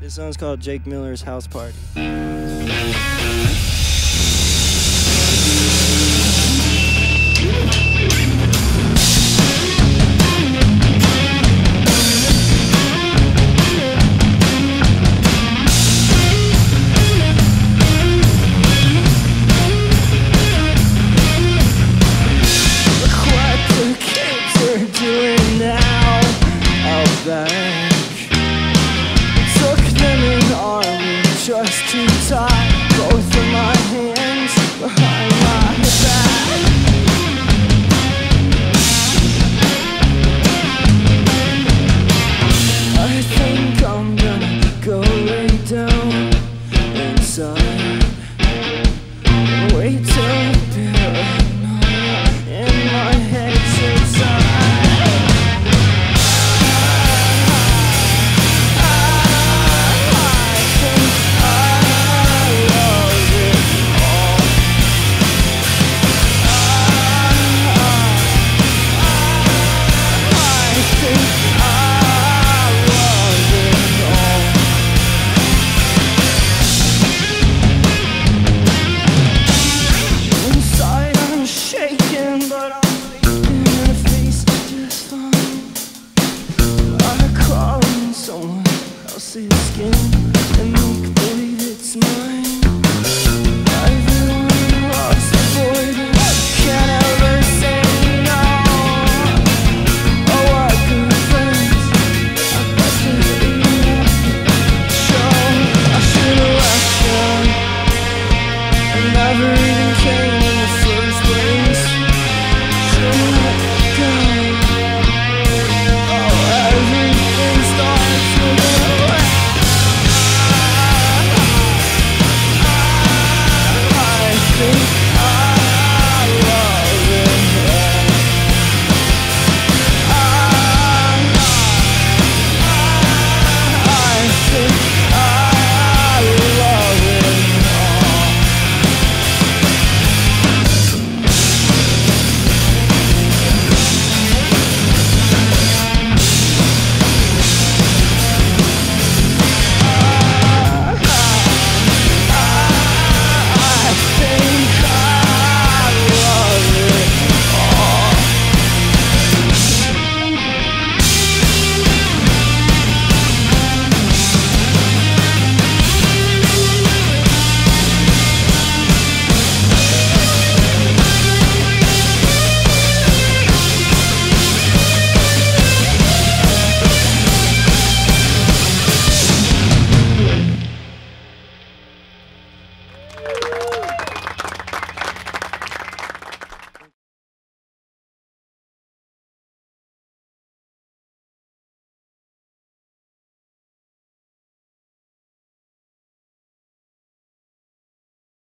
This song's called Jake Miller's House Party. skin and make believe it's mine. Thank you.